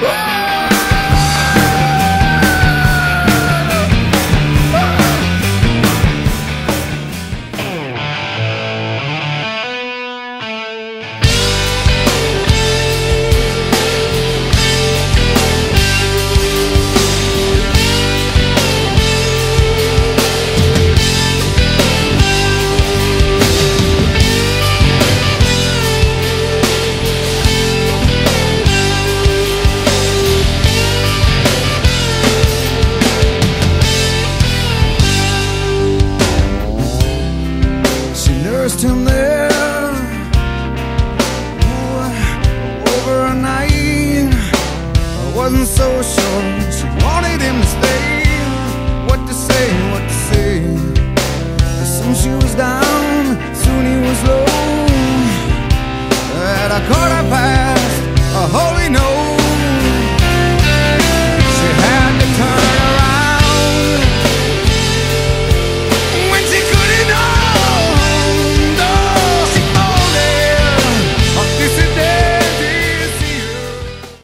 Whoa. wasn't so sure. She wanted him to stay. What to say, what to say? Soon she was down, soon he was low. But I caught her past, a holy note.